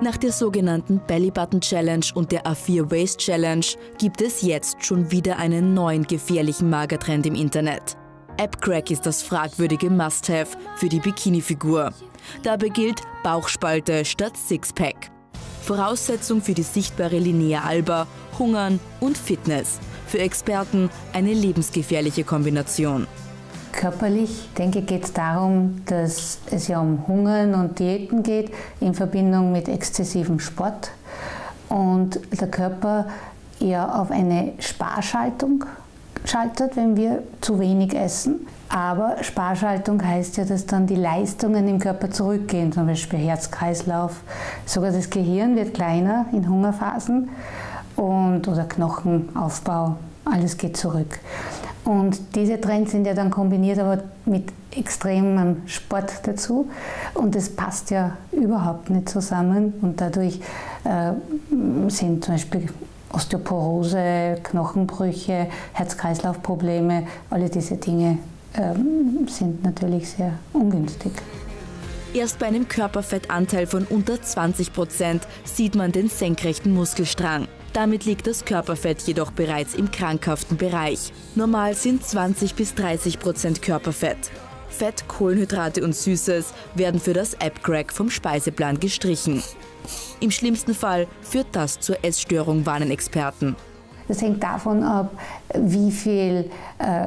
Nach der sogenannten Belly Button Challenge und der A4 Waist Challenge gibt es jetzt schon wieder einen neuen gefährlichen Magertrend im Internet. App-Crack ist das fragwürdige Must-Have für die Bikini-Figur. Dabei gilt Bauchspalte statt Sixpack. Voraussetzung für die sichtbare Linea alba, Hungern und Fitness. Für Experten eine lebensgefährliche Kombination. Körperlich, denke ich, geht es darum, dass es ja um Hungern und Diäten geht in Verbindung mit exzessivem Sport und der Körper eher auf eine Sparschaltung schaltet, wenn wir zu wenig essen. Aber Sparschaltung heißt ja, dass dann die Leistungen im Körper zurückgehen, zum Beispiel Herzkreislauf. Sogar das Gehirn wird kleiner in Hungerphasen und, oder Knochenaufbau, alles geht zurück. Und diese Trends sind ja dann kombiniert aber mit extremem Sport dazu. Und das passt ja überhaupt nicht zusammen. Und dadurch äh, sind zum Beispiel Osteoporose, Knochenbrüche, Herz-Kreislauf-Probleme, alle diese Dinge ähm, sind natürlich sehr ungünstig. Erst bei einem Körperfettanteil von unter 20 Prozent sieht man den senkrechten Muskelstrang. Damit liegt das Körperfett jedoch bereits im krankhaften Bereich. Normal sind 20 bis 30 Prozent Körperfett. Fett, Kohlenhydrate und Süßes werden für das App-Crack vom Speiseplan gestrichen. Im schlimmsten Fall führt das zur Essstörung, warnen Experten. Das hängt davon ab, wie viel äh,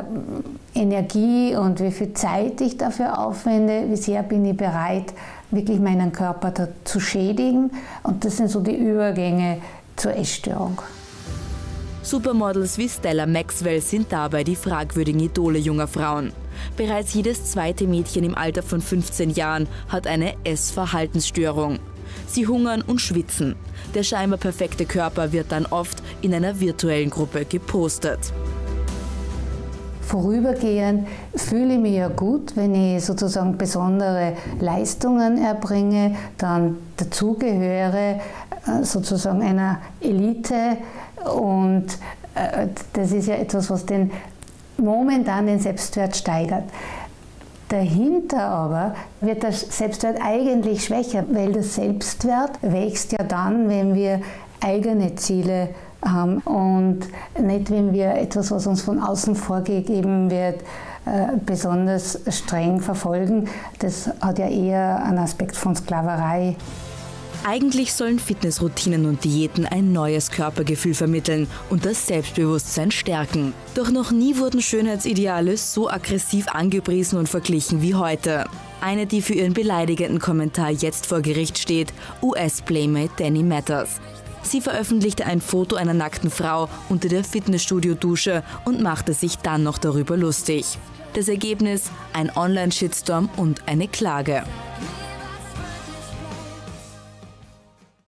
Energie und wie viel Zeit ich dafür aufwende, wie sehr bin ich bereit, wirklich meinen Körper zu schädigen. Und das sind so die Übergänge zur Essstörung. Supermodels wie Stella Maxwell sind dabei die fragwürdigen Idole junger Frauen. Bereits jedes zweite Mädchen im Alter von 15 Jahren hat eine Essverhaltensstörung. Sie hungern und schwitzen. Der scheinbar perfekte Körper wird dann oft in einer virtuellen Gruppe gepostet. Vorübergehend fühle ich mich ja gut, wenn ich sozusagen besondere Leistungen erbringe, dann dazugehöre sozusagen einer Elite und äh, das ist ja etwas, was den momentan den Selbstwert steigert. Dahinter aber wird der Selbstwert eigentlich schwächer, weil der Selbstwert wächst ja dann, wenn wir eigene Ziele haben und nicht, wenn wir etwas, was uns von außen vorgegeben wird, äh, besonders streng verfolgen. Das hat ja eher einen Aspekt von Sklaverei. Eigentlich sollen Fitnessroutinen und Diäten ein neues Körpergefühl vermitteln und das Selbstbewusstsein stärken. Doch noch nie wurden Schönheitsideale so aggressiv angepriesen und verglichen wie heute. Eine, die für ihren beleidigenden Kommentar jetzt vor Gericht steht, US-Playmate Danny Matters. Sie veröffentlichte ein Foto einer nackten Frau unter der Fitnessstudio-Dusche und machte sich dann noch darüber lustig. Das Ergebnis: ein Online-Shitstorm und eine Klage.